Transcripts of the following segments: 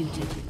Executed.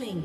Killing.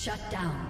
Shut down.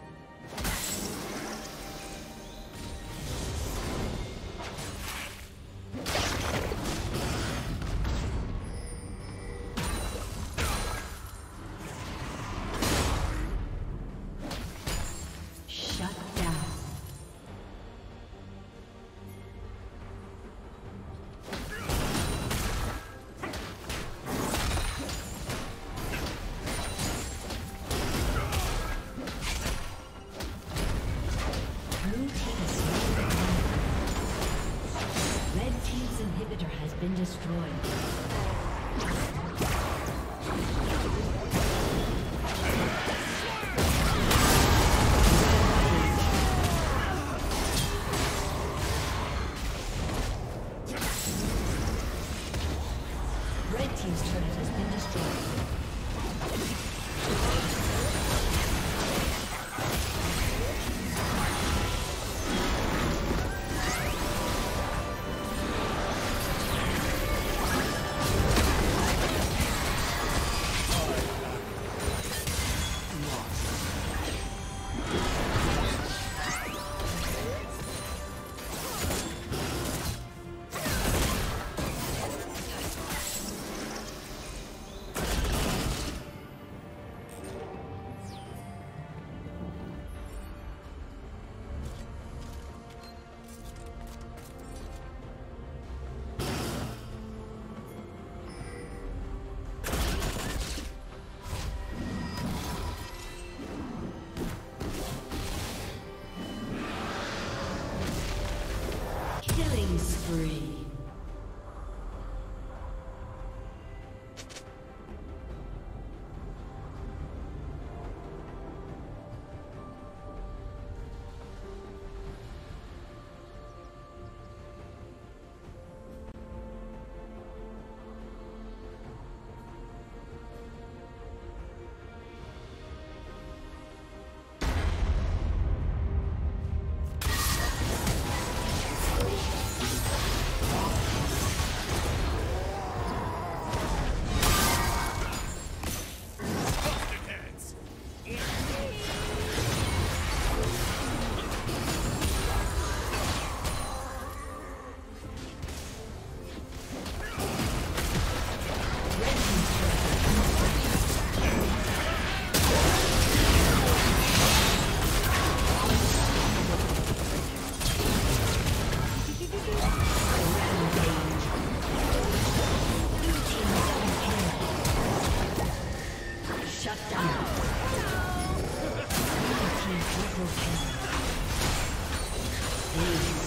Blue